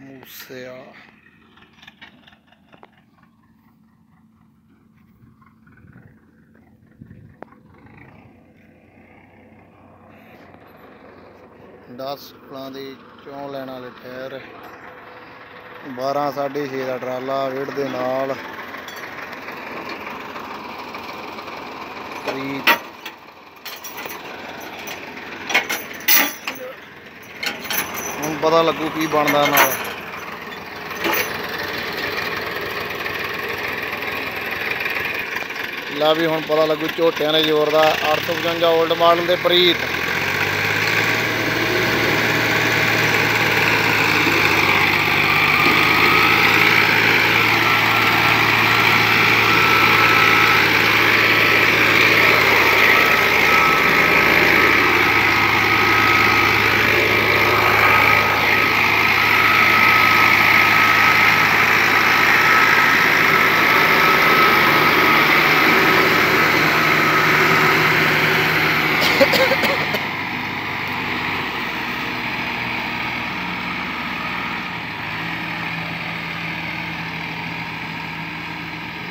ਮੂਸਿਆ ਦਸ ਫਲਾਂ ਦੀ ਚੌਂ ਲੈਣ ਵਾਲੇ ਠਹਿਰ। 12 6.5 ਦਾ ਟਰਾਲਾ ਵੇੜ ਦੇ ਨਾਲ। ਪ੍ਰੀਤ ਪਤਾ ਲੱਗੂ ਕੀ ਬਣਦਾ ਨਾਲ। ਲਾ ਵੀ ਹੁਣ ਪਤਾ ਲੱਗੂ ਝੋਟਿਆਂ ਦੇ ਜ਼ੋਰ ਦਾ। 855 올ਡ ਮਾਡਲ ਦੇ ਪ੍ਰੀਤ।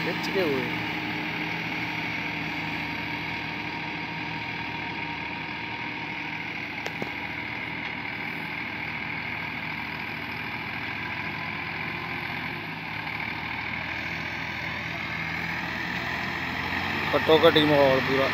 Good to go. कटोकट ही माहौल पूरा